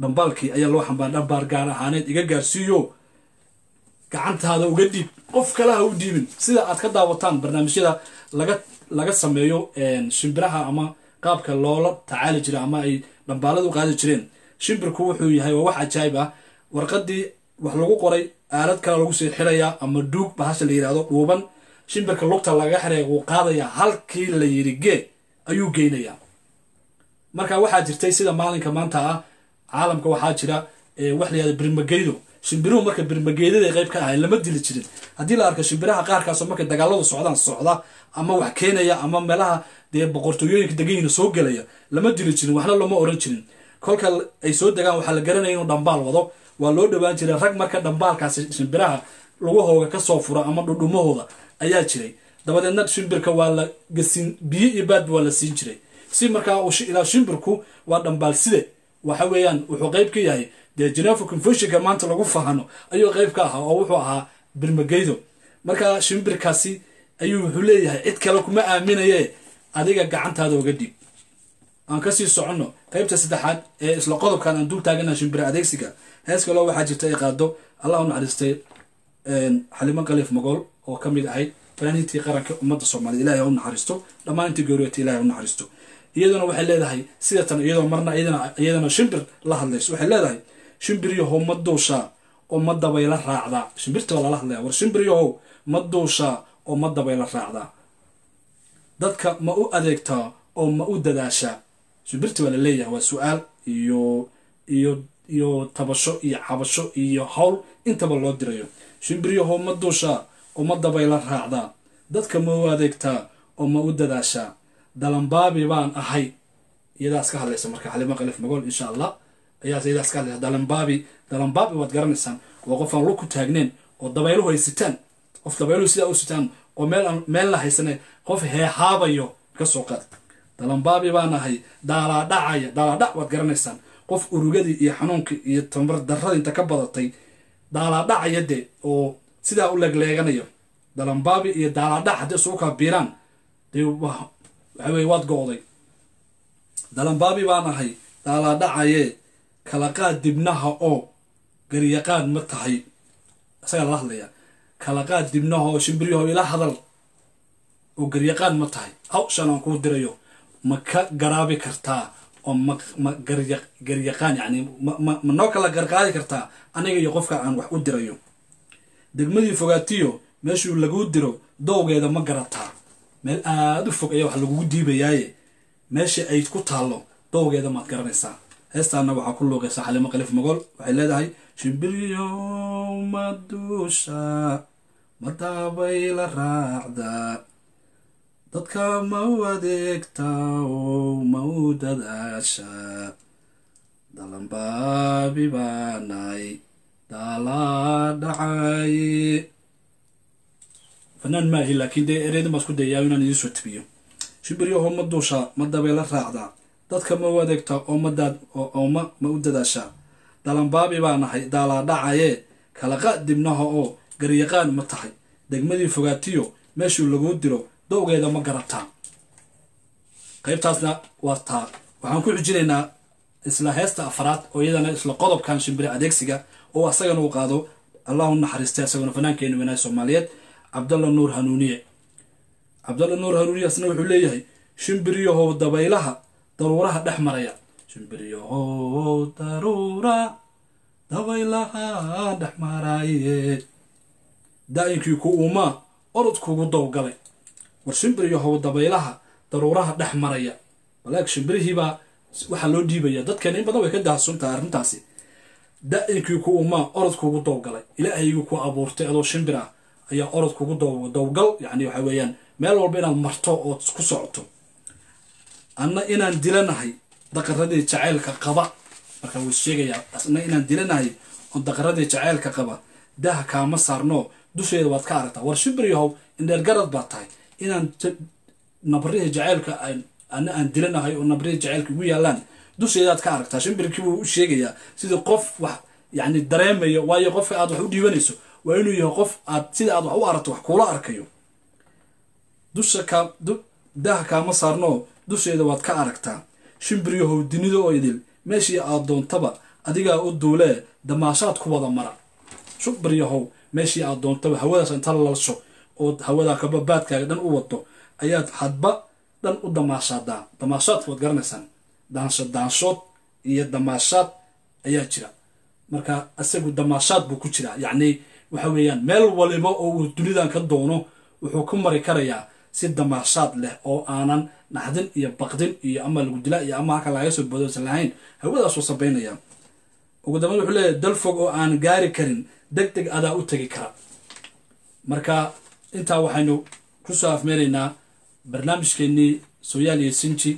dhambaalkii ayaa loo xambaar dhambaar gaar ahaaneed iga gaarsiiyo gacantaada uga dhiib qof kale ha u dhiibin. Sida aad ka daawataan barnaamijyada laga laga sameeyo shimbiraha ama qaabka loola tacaali jira ama ay dhambaaladu qaadi jireen. Shimbirku wuxuu yahay waa wax cajaayib ah. Warqadii wax lagu qoray aalad kale lagu sii xirayaa ama duug bahasha la yidhahdo dhuuban shimbirka lugta laga xiraya wuu qaadayaa halkii la yidhi gee ayuu geynayaa. Marka waxaa jirtay sida maalinka maanta ah caalamka waxaa jira wax la yihahdo birmageydo. Shimbiruhu marka birmageydada qayb ka ahay lama dili jirin. Haddii la arko shimbiraha qaarkaasoo markay dagaaladu socdaan socda ama wax keenaya ama meelaha dee boqortooyooyinka deganyihiin soo gelaya lama dili jirin waxna lama oran jirin. Kolka ay soo degaan waxaa la garanaya inuu dhambaal wado. Waa loo dhowaan jiray rag marka dhambaalkaasi shimbiraha lugahooga ka soo fura ama dhudhumahooda ayaa jiray. Dabadeedna shimbirka waa la gasiin biyo iyo baadba waa la siin jiray. Si markaa ilaa shimbirku waa dhambaal side waxa weeyaan wuxuu qayb ka yahay dee geneva confusionka maanta lagu fahano ayuu qayb ka ahaa oo wuxuu ahaa birmageydo marka shimbirkaasi ayuu wuxuu leeyahay cid kale kuma aaminaye adiga gacantaada oga dhiib aan ka sii soconno qaybta saddexaad ee isla qodobkan aan dul taagana shimbir adeegsiga hees kaloo waxaa jirta ay qaado allah u naxariistay xalimo khaliif magool oo ka mid ahayd fanaaniintii qaranka ummadda soomaaliyed ilahay ha u naxariisto dhammaan intii ilahay ha u naxariisto. Iyaduna waxay leedahay sidatan iyadoo marna iyadana shimbir la hadlayso waxay leedahay shimbir yahow ma duushaa oo ma dabayla raacdaa. Shimbirta waa lala hadlaya war shimbir yahow ma duushaa oo ma dabayla raacdaa. Dadka ma u adeegtaa oo ma u dadaashaa? Shimbirta waa la leeyahay waa su'aal iyo iyo iyo tabasho iyo cabasho iyo hawl intaba loo dirayo. Shimbir yahow ma duushaa oo ma dabayla raacdaa. Dadka ma u adeegtaa oo ma u dadaashaa? Dalambaabi baan ahay. Iyadaas ka hadlaysa marka xalimo khaliif magool insha allah ayaas iyadaas ka hadlaysa. Dalambaabi dalambaabi waad garanaysaan waa qof aan lug ku taagneen oo dabayluhu ay sitaan qof dabayluhu sidaa u sitaan oo meel la haysane qof heehaabayo ka soo qaad. Dalambaabi baan ahay daalaadhacaya daalaadhac waad garanaysaan. Qof urugadii iyo xanuunkii iyo tamar darradii inta ka badatay daalaadhacaya de oo sidaa u leegleeganayo dalambaabi iyo daalaadhac haddii isugu kaa biiraan dee waxa weye waad go-day. Dalambaabi baan ahay daalaadhacaye kala qaad dibnaha oo garyaqaan ma tahay. Isagaa lala hadlaya kala qaad dibnaha oo shimbiryaho ila hadal. Oo garyaqaan ma tahay. Hawshan aan kuu dirayo. Ma ka garaabi kartaa oo ma ma garya garyaqaan yacni ma noo kala garqaadi kartaa aniga iyo qofka aan wax u dirayo. Degmadii fogaatiyo meeshuu laguu diro dowgeeda ma garataa. Meel aada u fog ayaa wax lagugu diibayaaye. Meeshii ay ku taallo dowgeeda maad garanaysaa. Heestaana waxaa ku luuqaysa xalimo khaliif magool waxay leedahay shimbiryo maduusha madabayla raacda dadka ma u adeegtaa oo ma u dadaasha dalambaabi baanay daalaadhacaye fanaan maahi laakiin dee ereydin baan isku inaan idiin soo tabiyo shimbiryaho ma duushaa ma dabayla raacdaa dadka ma u adeegtaa oo ma oo ma ma u dadaashaa dalambaabi baa nahay daalaadhacaye kalaqa dibnaha oo garyaqaan ma tahay. Degmadii fogaatiyo meeshuu laguu diro dowgeeda ma garataa qaybtaasna waa taa. Waxaan ku xujinaynaa isla heesta afraad oo iyadana isla qodobkan shimbire adeegsiga oo asagana uu qaado. Allahu naxariista isaguna fanaankeenu wanaag soomaaliyeed. Cabdalla nuur hanuuniye. Cabdalla nuur hanuuniye asna wuxuu leeyahay shimbiryahow dabaylaha daruuraha dhex maraya shimbiryahow daruura dabaylaha dhex maraaye daa'inkii ku uumaa orod kugu dowgalay. War shimbiryahow dabaylaha daruuraha dhex maraya walaag shimbirihiibaa waxaa loo dhiibaya. Dadkeena in badan way ka dahsuntahay arrintaasi. Da'inkii ku umaa orod kugu dowgalay. Ilaahaygu ku abuurtay adoo shimbir ah ayaa orod kugu dowgal yani waxa weeyaan meel walba inaad marto ood ku socoto anna inaan dilanahay daqaradii jacaylka qaba. Marka wuu sheegayaa asna inaan dilanahay oo daqaradii jacaylka qaba. Daha kaama saarno dusheeda waad ka aragtaa war shimbir yahow indheer garad baa tahay. Inaan nabrihii jacaylka ana aan dilanahay oo nabrihii jacaylka igu yaalaan dusheedaad ka aragtaa shimbirkii buu u sheegayaa sidii qof wax yani dareemaya waayo qofka aad wax u dhiibanayso waa inuu yahay qof aad sida aad wax u aragto wax kuula arkayo. Dusha ka daha kaama saarno dusheeda waad ka aragtaa shimbiryahow dunida oo idil meeshii aad doontaba adigaa u duulee damaashaad ku wada mara. Shimbiryahow meeshii aad doontaba hawadaas inta lalsho ood hawadaa kababaadkaaga dhan u wado ayaad hadba dhan u damaashaadaa damaashaadka waad garanaysaan daansho daanshood iyo damaashaad ayaa jira. Marka isagu damaashaad buu ku jiraa. Yacni waxa weeyaan meel waliba oo uu dunidan ka doono wuxuu ku mari karayaa si damaashaad leh oo aanan naxdin iyo baqdin iyo ama lagu dila iyo ama halka laga soo bodoosan lahayn hawadaasuu sabaynaya. Ugu dambeyn wuxuu leeyahy dal fog oo aan gaari karin deg deg adaa u tegi kara. Marka intaa waxaynu ku soo afmeeraynaa barnaamijkeennii sooyaal iyo sinji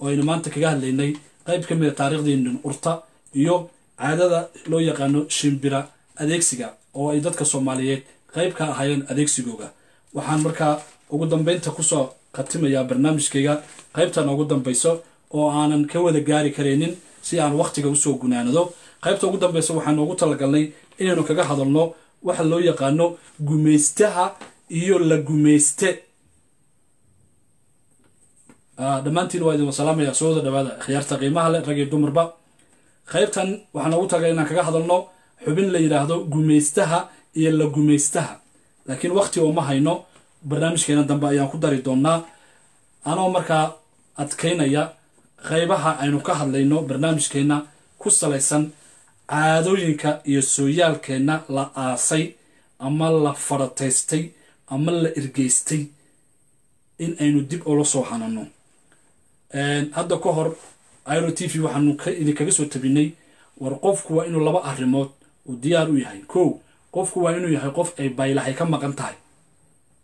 oo aynu maanta kaga hadlaynay qayb ka mida taariikhdeennin urta iyo caadada loo yaqaano shimbira adeegsiga oo ay dadka soomaaliyeed qayb ka ahaayeen adeegsigooga. Waxaan markaa ugu dambeynta ku soo khatimayaa barnaamijkayga qaybtan ugu dambayso oo aanan ka wada gaari karaynin si aan wakhtiga u soo gunaanado qaybta ugu dambeysa waxaan ugu talagalnay inaynu kaga hadalno waxa loo yaqaano gumaystaha iyo la gumayste dhammaantiin waa idin wasalaamaya soo wada dhawaada khiyaarta qiimaha leh rag dumarba. Qaybtan waxaan ugu tagay inaan kaga hadalno xubin la yidhaahdo gumaystaha iyo la gumaystaha laakiin wakti ooma hayno barnaamijkeena dambe ayaan ku dari doonaa anoo markaa adkaynaya qaybaha aynu ka hadlayno barnaamijkeenna ku salaysan caadooyinka iyo sooyaalkeenna la aasay ama la farataystay ama la ergeystay in aynu dib ula soo hanano hadda ka hor iro t v waxaanu idinkaga soo tabinay war qofku waa inuu laba arrimood uu diyaar u yahay. Kow qofku waa inuu yahay qof ay baylahay ka maqan tahay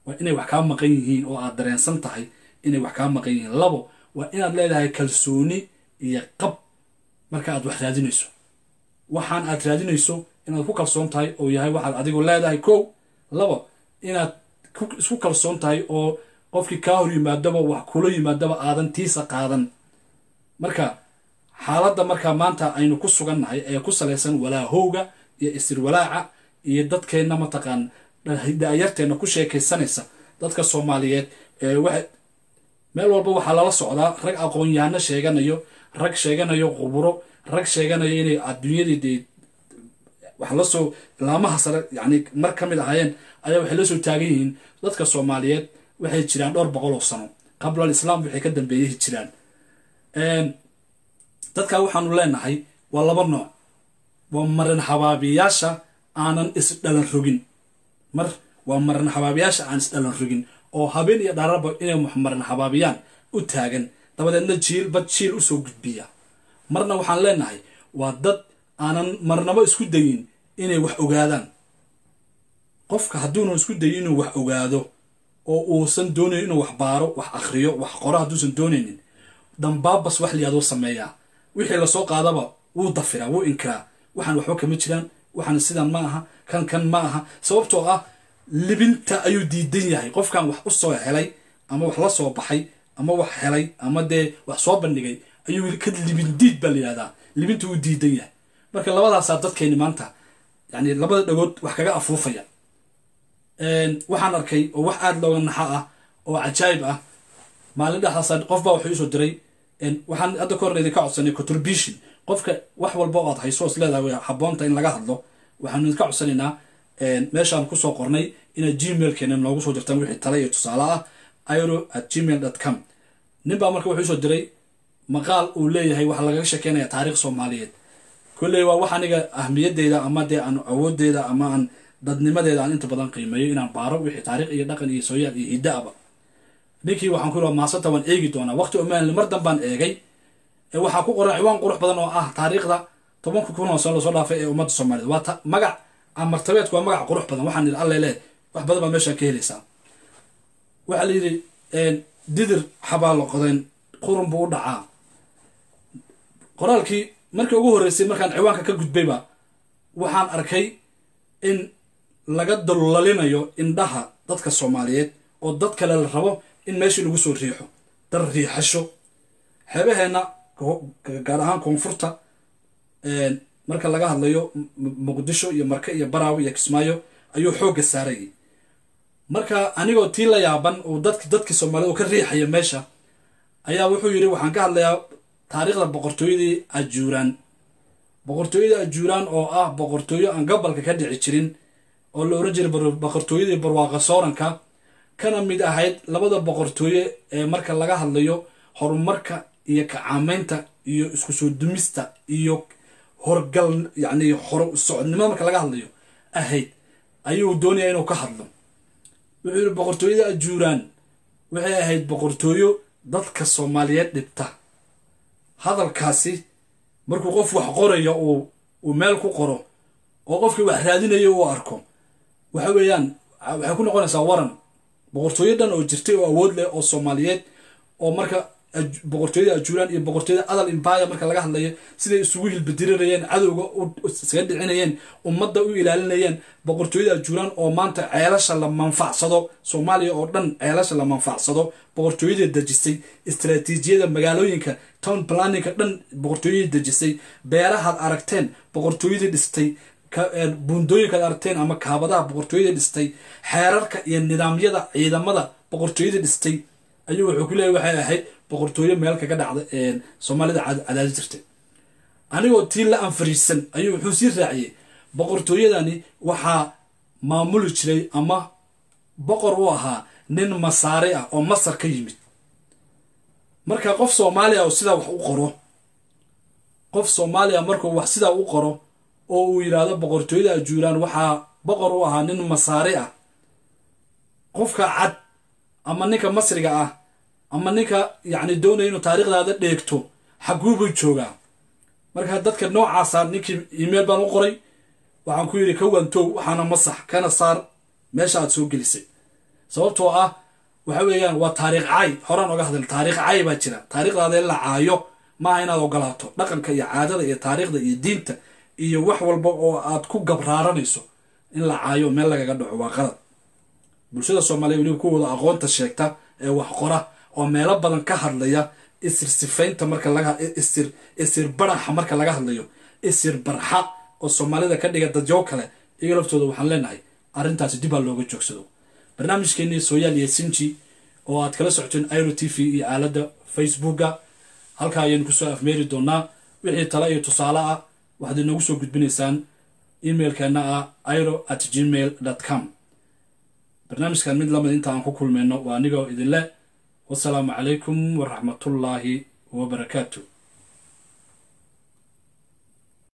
waa inay wax kaa maqan yihiin oo aad dareensan tahay inay wax kaa maqan yihiin. Labo waa inaad leedahay kalsooni iyo qab marka aad wax raadinayso. Waxaan aad raadinayso inaad ku kalsoon tahay oo yahay waxaad adigu leedahay kow. Labo inaad isku kalsoon tahay oo qofkii kaa hor yimaadaba wax kula yimaadaba aadan tiisa qaadan. Marka xaaladda markaa maanta aynu ku sugannahay ee ku salaysan walaahowga iyo isirwalaaca iyo dadkeenna mataqaan da-yarteenna ku sheekaysanaysa dadka soomaaliyeed meel walba waxaa lala socdaa rag aqoon-yahano sheeganayo rag sheeganayo quburo rag sheeganayo inay adduunyadii wax la soo laamaha sare yani mar ka mid ahaayeen ayaa waxay la soo taagan yihiin. Dadka soomaaliyeed waxay jiraan dhowr boqol oo sano. Qabla alislaam waxay ka dambeeyay jiraan dadka waxaanu leenahay waa laba nooc. Waa marin habaabiyaasha aanan isdhalan rogin mar waa marin habaabiyaasha aan isdhalan rogin oo habeen iyo dhararba inay marin habaabiyaan u taagan. Dabadeedna jiil bad jiil u soo gudbiya. Marna waxaan leenahay waa dad aanan marnabo isku dayin inay wax ogaadaan. Qofka hadduunan isku dayin inuu wax ogaado oo uusan doonayn inuu wax baaro wax akhriyo wax qoro hadduusan doonaynin dambaabas wax liyaadoo sameeyaa wixii la soo qaadaba wuu dafiraa wuu inkiraa waxaan waxba kama jiraan waxaan sidan ma aha kan kan ma aha sababtoo ah libinta ayuu diidan yahay. Qofkan wax u soo helay ama wax la soo baxay ama wax helay ama dee wax soo bandhigay ayuu ka libin diid baa layihahdaa libinta wuu diidan yahay. Marka labadaasaa dadkayni maanta yani labada dhagood wax kaga afuufaya. Waxaan arkay oo wax aada looga naxa ah oo cajaayib ah. Maalin dhexdaasa qof baa wuxuu isoo diray waxaan hadda ka idinka codsanay contribution. Qofka wax walba oo aad hayso is leedahay way habboonta in laga hadlo waxaanu idinka codsanaynaa meeshaan ku soo qornay inaad gmailkeena noogu soo dirtaan wixii tale iyo tusaale ah iro at gmail dot com. Nin baa marka wuxuu isoo diray maqaal uu leeyahay waxaa lagaga sheekeynaya taariikh soomaaliyeed. Kolley waa wax aniga ahmiyadeyda ama dee aan awoodeeda ama aan dadnimadeeda aan inta badan qiimeeyo inaan baaro wixii taariikh iyo dhaqan iyo sooyaal iyo hiddaaba ninkii waxaan ku maasanta waan eegi doonaa. Waqti omaanle mar danbaan eegay waxaa ku qoran ciwaan qurux badan oo ah taariikhda tobanka kun oo sano la soo dhaafay ee ummadda soomaaliyeed. Waa magac martabeedku waa magac qurux badan. Waxaan yidhi alle le wax badan baa meeshaan ka helaysaa waxaa la yidhi didir xabaalo qodeen qurun buu u dhacaa. Qoraalkii markii ugu horreysay markaan ciwaanka ka gudbayba waxaan arkay in laga dullalinayo indhaha dadka soomaaliyeed oo dad kale la rabo in meeshii lagu soo riixo dar riixasho. Xeebaheenna gaar ahaan koonfurta marka laga hadlayo muqdisho iyo marke iyo baraawi iyo kismaayo ayuu xoogga saarayay marka anigoo tii la yaaban uu dadk dadkii soomaalida ka riixaya meesha ayaa wuxuu yidhi waxaan ka hadlayaa taariikhda boqortooyadii ajuuraan. Boqortooyadii ajuuraan oo ah boqortooyo aan gobolka ka dhici jirin oo la oran jiray boqortooyadii barwaaqa sooranka kana mid ahayd labada boqortooye ee marka laga hadlayo horumarka iyo kacaamaynta iyo isku soo dumista iyo horgal yacni hor marka laga hadlayo ahayd. Ayuu doonaya inuu ka hadlo. Wuxuu yidhi boqortooyada ajuuraan waxay ahayd boqortooyo dadka soomaaliyeed dhibta. Hadalkaasi markuu qof wax qorayo uu meel ku qoro oo qofkii wax raadinayo uu arko waxa weeyaan waxay ku noqonaysaa waran. Boqortooyo dhan oo jirtay oo awood leh oo soomaaliyeed oo marka boqortooyada ajuuraan iyo boqortooyada adal empire marka laga hadlayo siday isugu hilbadirinayeen cadowga isaga dhicinayeen ummadda u ilaalinayeen boqortooyada ajuuraan oo maanta ceelasha la manfacsado soomaaliya oo dhan ceelasha la manfacsado boqortooyada dejisay istaraatiijiyada magaalooyinka town planninka dhan boqortooyadii dejisay beerahaad aragteen boqortooyadii dhistay buundooyinkaad aragteen ama kaabadaha boqortooyadii dhistay xeerarka iyo nidaamyada ciidamada boqortooyadii dhistay ayuu wuxuu ku leeyahy waxay ahayd boqortooyo meel kaga dhacda soomaalida cadaadi jirtay. Anigoo tii la anfariisan ayuu wuxuu sii raaciyey boqortooyadani waxaa maamuli jiray ama boqor u ahaa nin masaare ah oo masar ka yimid. Marka qof soomaaliya oo sidaa wax u qoro qof soomaaliya markuu wax sidaa u qoro oo uu yidhaahdo boqortooyada ajuuraan waxaa boqor u ahaa nin masaare ah qofka cad ama ninka masriga ah ama ninka yacni doonaya inuu taariikhdaada dheegto xaguubuu joogaa. Marka dadka noocaasa ninkii email baan u qoray waxaan ku yidhi ka wantow waxaana masax kana saar meesha aad soo gelisay. Sababtoo ah waxa weeyaan waa taariikh cay horaan oga hadal taariikh cay baa jira. Taariikhdaada in la caayo maaha inaad ogolaato dhaqanka iyo caadada iyo taariikhda iyo diinta iyo wax walba oo aad ku gabraaranayso. In la caayo meel lagaga dhaco waa qalad bulshada soomaaliya weliba kuwooda aqoonta sheegta ee wax qora oo meelo badan ka hadlaya isir sifaynta marka laga isir isir baraxa marka laga hadlayo. Isir barxa oo soomaalida ka dhiga dadyo kale iyaga laftooda waxaan leenahay arrintaasi dib aa looga joogsado. Barnaamijkeenii sooyaal iyo sinji oo aad kala socoteen iro t v iyo aaladda facebooka halkaa ayaynu ku soo afmeeri doonaa wixii tale iyo tusaale ah waxaad inoogu soo gudbinaysaan emailkeena ah iro at gmail com barnaamijkan mid la mid inta aan ku kulmayno waa anigoo idinle wasalaamu calaykum waraxmatullaahi wabarakaatu